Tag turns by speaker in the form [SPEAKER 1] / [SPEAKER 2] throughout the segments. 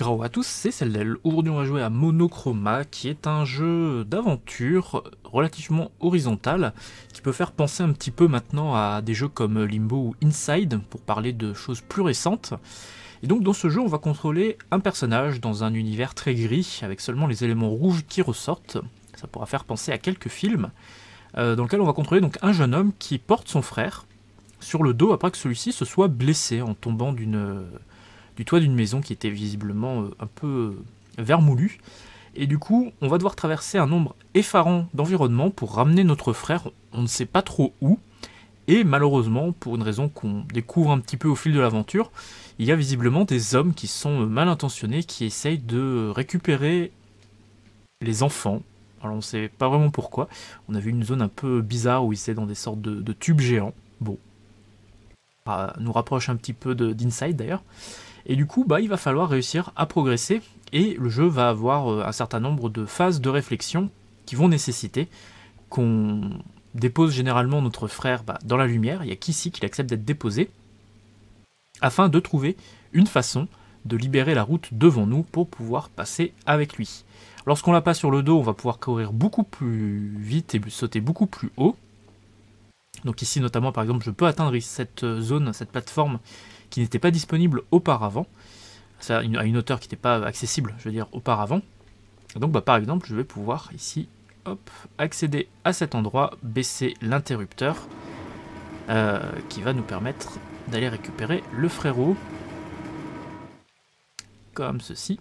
[SPEAKER 1] Grau à tous, c'est Celdel. Aujourd'hui on va jouer à Monochroma, qui est un jeu d'aventure relativement horizontal, qui peut faire penser un petit peu maintenant à des jeux comme Limbo ou Inside, pour parler de choses plus récentes. Et donc dans ce jeu on va contrôler un personnage dans un univers très gris, avec seulement les éléments rouges qui ressortent. Ça pourra faire penser à quelques films, euh, dans lequel on va contrôler donc un jeune homme qui porte son frère sur le dos après que celui-ci se soit blessé en tombant d'une du toit d'une maison qui était visiblement euh, un peu euh, vermoulu. Et du coup, on va devoir traverser un nombre effarant d'environnements pour ramener notre frère, on ne sait pas trop où. Et malheureusement, pour une raison qu'on découvre un petit peu au fil de l'aventure, il y a visiblement des hommes qui sont mal intentionnés, qui essayent de récupérer les enfants. Alors on ne sait pas vraiment pourquoi. On a vu une zone un peu bizarre où ils étaient dans des sortes de, tubes géants. Bon. Ça nous rapproche un petit peu d'Inside d'ailleurs. Et du coup, bah, il va falloir réussir à progresser, et le jeu va avoir euh, un certain nombre de phases de réflexion qui vont nécessiter qu'on dépose généralement notre frère bah, dans la lumière, il y a qu'ici qu'il accepte d'être déposé, afin de trouver une façon de libérer la route devant nous pour pouvoir passer avec lui. Lorsqu'on l'a pas sur le dos, on va pouvoir courir beaucoup plus vite et sauter beaucoup plus haut. Donc ici notamment par exemple je peux atteindre cette zone, cette plateforme qui n'était pas disponible auparavant, à une hauteur qui n'était pas accessible, je veux dire, auparavant. Donc bah, par exemple, je vais pouvoir ici, accéder à cet endroit, baisser l'interrupteur, euh, qui va nous permettre d'aller récupérer le frérot, comme ceci.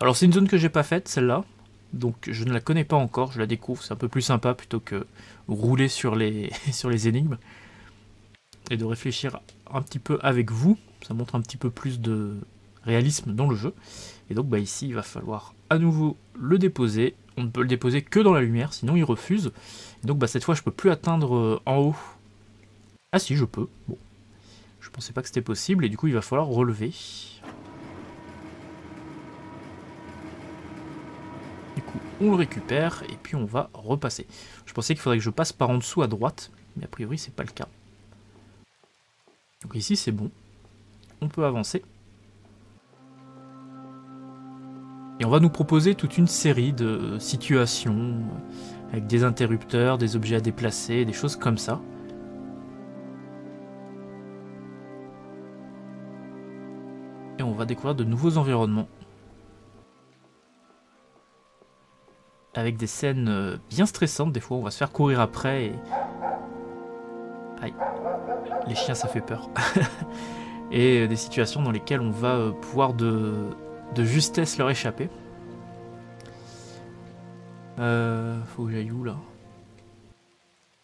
[SPEAKER 1] Alors c'est une zone que j'ai pas faite, celle-là, donc je ne la connais pas encore, je la découvre, c'est un peu plus sympa plutôt que rouler sur les, sur les énigmes et de réfléchir un petit peu avec vous. Ça montre un petit peu plus de réalisme dans le jeu. Et donc bah, ici, il va falloir à nouveau le déposer. On ne peut le déposer que dans la lumière, sinon il refuse. donc bah, cette fois, je peux plus atteindre euh, en haut. Ah si, je peux. Bon. Je pensais pas que c'était possible, et du coup, il va falloir relever. Du coup, on le récupère, et puis on va repasser. Je pensais qu'il faudrait que je passe par en dessous à droite, mais a priori, c'est pas le cas. Donc ici c'est bon. On peut avancer. Et on va nous proposer toute une série de situations avec des interrupteurs, des objets à déplacer, des choses comme ça. Et on va découvrir de nouveaux environnements. Avec des scènes euh, bien stressantes, des fois on va se faire courir après. Aïe. Les chiens, ça fait peur. et euh, des situations dans lesquelles on va euh, pouvoir de, justesse leur échapper. Euh, faut que j'aille où là?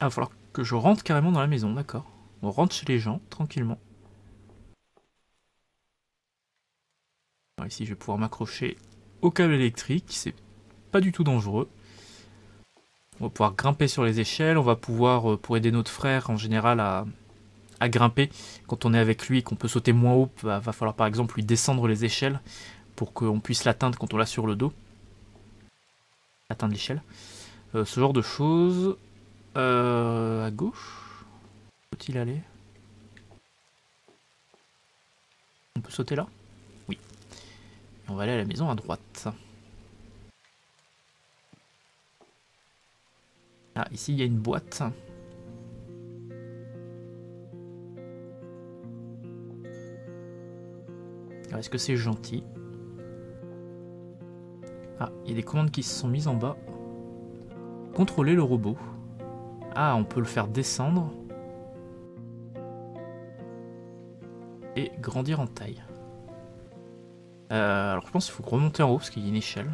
[SPEAKER 1] Ah, va falloir que je rentre carrément dans la maison, d'accord. On rentre chez les gens, tranquillement. ici, je vais pouvoir m'accrocher au câble électrique, c'est pas du tout dangereux. On va pouvoir grimper sur les échelles, on va pouvoir, pour aider notre frère en général à, grimper. Quand on est avec lui et qu'on peut sauter moins haut, va, va falloir par exemple lui descendre les échelles pour qu'on puisse l'atteindre quand on l'a sur le dos. Atteindre l'échelle. Euh, ce genre de choses. Euh, à gauche Faut-il aller? On peut sauter là? Oui. on va aller à la maison à droite. Ah, ici il y a une boîte. est-ce que c'est gentil? Ah, il y a des commandes qui se sont mises en bas. Contrôler le robot. Ah, on peut le faire descendre. Et grandir en taille. Euh, alors je pense qu'il faut remonter en haut parce qu'il y a une échelle.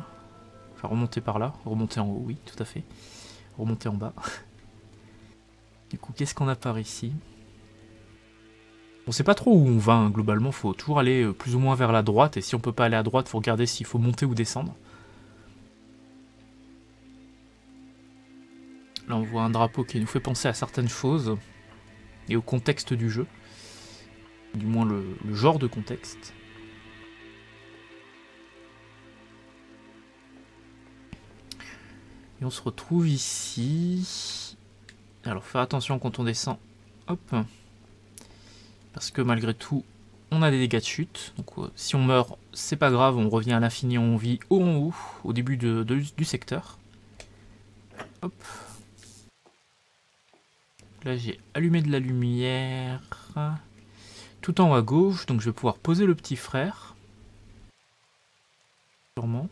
[SPEAKER 1] Enfin remonter par là, remonter en haut, oui, tout à fait. Remonter en bas. Du coup, qu'est-ce qu'on a par ici? On sait pas trop où on va, hein. globalement, faut toujours aller euh, plus ou moins vers la droite, et si on peut pas aller à droite, faut regarder s'il faut monter ou descendre. Là on voit un drapeau qui nous fait penser à certaines choses, et au contexte du jeu. Du moins le genre de contexte. Et on se retrouve ici. Alors faire attention quand on descend. Hop. Parce que malgré tout, on a des dégâts de chute. Donc euh, si on meurt, c'est pas grave, on revient à l'infini, on vit haut en haut, au début du secteur. Là j'ai allumé de la lumière. Tout en haut à gauche, donc je vais pouvoir poser le petit frère. Sûrement.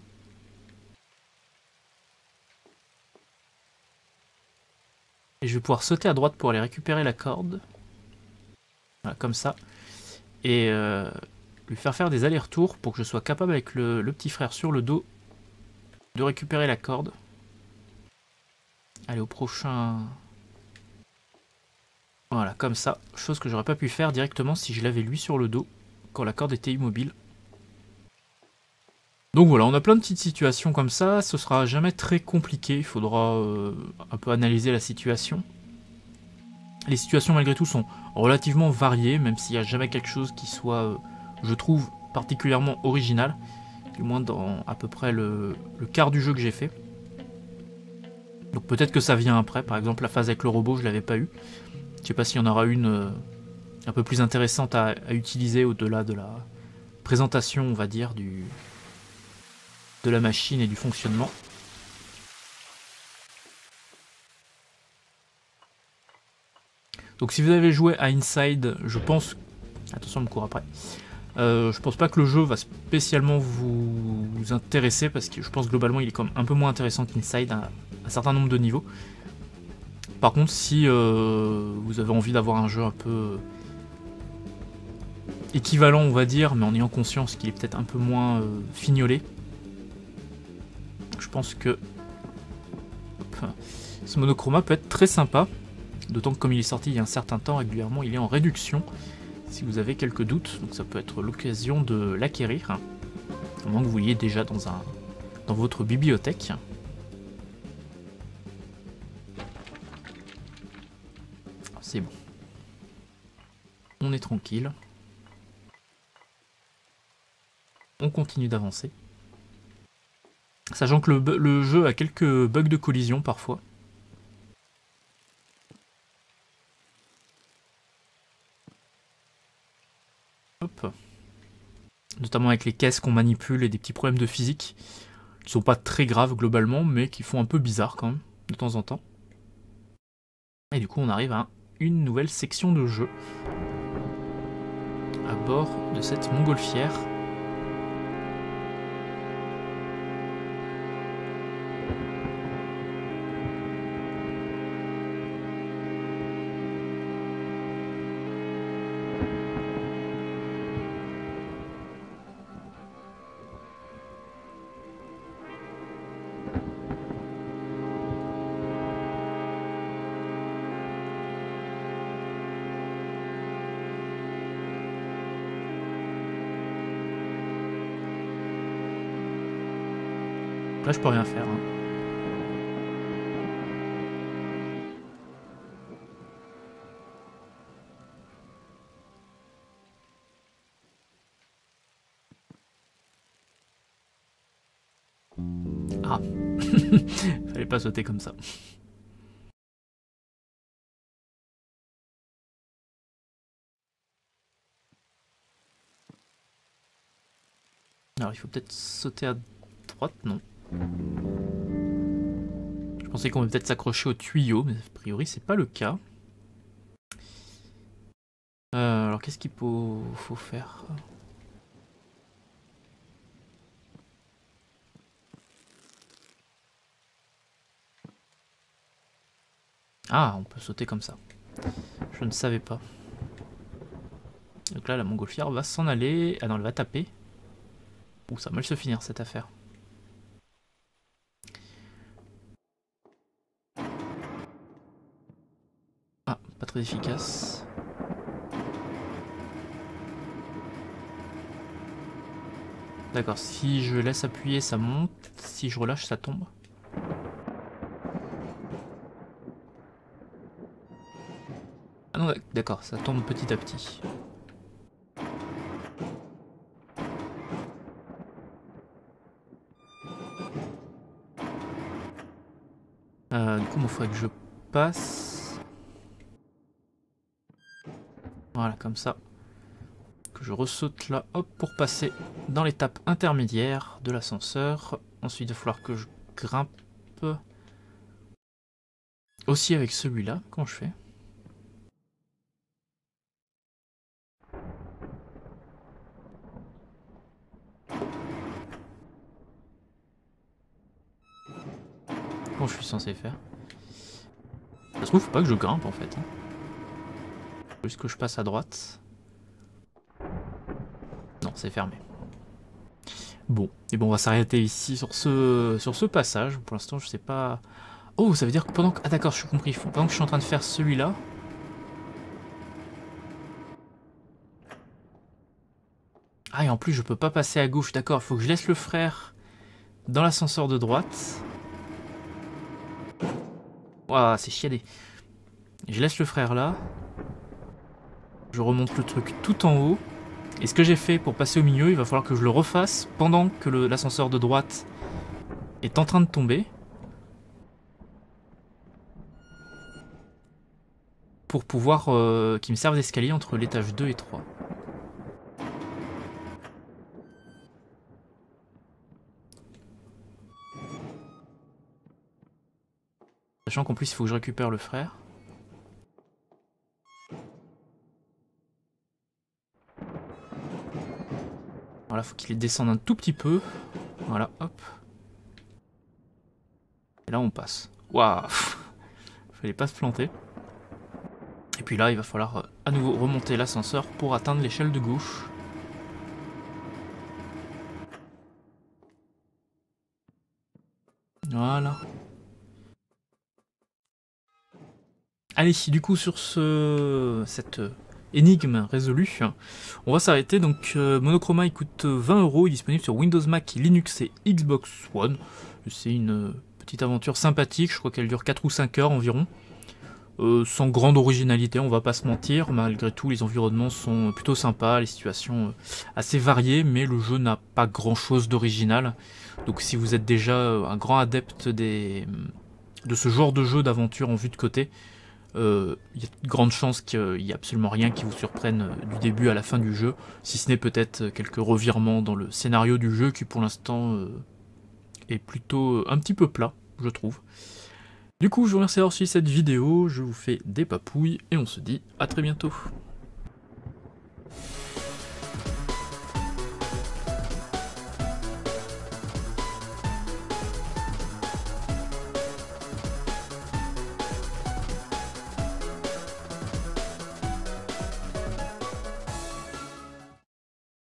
[SPEAKER 1] Et je vais pouvoir sauter à droite pour aller récupérer la corde. Voilà, comme ça. Et euh, lui faire faire des allers-retours pour que je sois capable avec le, petit frère sur le dos de récupérer la corde. Allez, au prochain... Voilà, comme ça. Chose que j'aurais pas pu faire directement si je l'avais lui sur le dos, quand la corde était immobile. Donc voilà, on a plein de petites situations comme ça, ce sera jamais très compliqué, il faudra euh, un peu analyser la situation. Les situations malgré tout sont relativement variées, même s'il n'y a jamais quelque chose qui soit, euh, je trouve, particulièrement original, du moins dans à peu près le, quart du jeu que j'ai fait. Donc peut-être que ça vient après, par exemple la phase avec le robot je l'avais pas eu. Je sais pas s'il y en aura une euh, un peu plus intéressante à utiliser au-delà de la présentation, on va dire, du, de la machine et du fonctionnement. Donc si vous avez joué à Inside, je pense... Attention, on me après. Euh, je pense pas que le jeu va spécialement vous, intéresser parce que je pense globalement il est comme un peu moins intéressant qu'Inside à un certain nombre de niveaux. Par contre, si euh, vous avez envie d'avoir un jeu un peu équivalent, on va dire, mais en ayant conscience qu'il est peut-être un peu moins euh, fignolé, je pense que ce monochroma peut être très sympa. D'autant que comme il est sorti il y a un certain temps, régulièrement il est en réduction. Si vous avez quelques doutes, donc ça peut être l'occasion de l'acquérir. Au moins que vous l'ayez déjà dans, un, dans votre bibliothèque. C'est bon. On est tranquille. On continue d'avancer. Sachant que le, jeu a quelques bugs de collision parfois. Notamment avec les caisses qu'on manipule et des petits problèmes de physique. Qui sont pas très graves globalement, mais qui font un peu bizarre quand même, de temps en temps. Et du coup on arrive à une nouvelle section de jeu. À bord de cette montgolfière. Je peux rien faire. Hein. Ah Fallait pas sauter comme ça. Alors il faut peut-être sauter à droite, non? Je pensais qu'on allait peut-être s'accrocher au tuyau, mais a priori c'est pas le cas. Euh, alors qu'est-ce qu'il faut, faire? Ah, on peut sauter comme ça. Je ne savais pas. Donc là, la montgolfière va s'en aller. Ah non, elle va taper. Ouh, ça va mal se finir cette affaire. Très efficace. D'accord, si je laisse appuyer, ça monte. Si je relâche, ça tombe. Ah non, d'accord, ça tombe petit à petit. Euh, du coup, il faudrait que je passe. Voilà, comme ça. que je ressaute là, hop, pour passer dans l'étape intermédiaire de l'ascenseur. Ensuite, il va falloir que je grimpe aussi avec celui-là. Comment je fais? Comment je suis censé faire? Ça se trouve, faut pas que je grimpe en fait. Hein. Juste que je passe à droite? Non, c'est fermé. Bon, et bon, on va s'arrêter ici sur ce, sur ce passage. Pour l'instant, je sais pas... Oh, ça veut dire que pendant que... Ah d'accord, je suis compris. Pendant que je suis en train de faire celui-là... Ah, et en plus, je peux pas passer à gauche. D'accord, il faut que je laisse le frère dans l'ascenseur de droite. Ouah, c'est chiadé. Je laisse le frère là. Je remonte le truc tout en haut. Et ce que j'ai fait pour passer au milieu, il va falloir que je le refasse pendant que l'ascenseur de droite est en train de tomber. Pour pouvoir euh, qu'il me serve d'escalier entre l'étage 2 et 3. Sachant qu'en plus il faut que je récupère le frère. Faut qu'il descende un tout petit peu. Voilà, hop. Et là, on passe. Waouh Fallait pas se planter. Et puis là, il va falloir euh, à nouveau remonter l'ascenseur pour atteindre l'échelle de gauche. Voilà. Allez, du coup, sur ce, cette énigme résolue. On va s'arrêter, donc euh, Monochroma coûte 20 euros, il est disponible sur Windows, Mac, Linux et Xbox One. C'est une euh, petite aventure sympathique, je crois qu'elle dure 4 ou 5 heures environ. Euh, sans grande originalité, on va pas se mentir, malgré tout les environnements sont plutôt sympas, les situations assez variées, mais le jeu n'a pas grand chose d'original. Donc si vous êtes déjà un grand adepte des, de ce genre de jeu d'aventure en vue de côté, euh, il y a de grandes chances qu'il n'y ait absolument rien qui vous surprenne euh, du début à la fin du jeu, si ce n'est peut-être euh, quelques revirements dans le scénario du jeu qui pour l'instant est plutôt un petit peu plat, je trouve. Du coup, je vous remercie d'avoir suivi cette vidéo, je vous fais des papouilles et on se dit à très bientôt.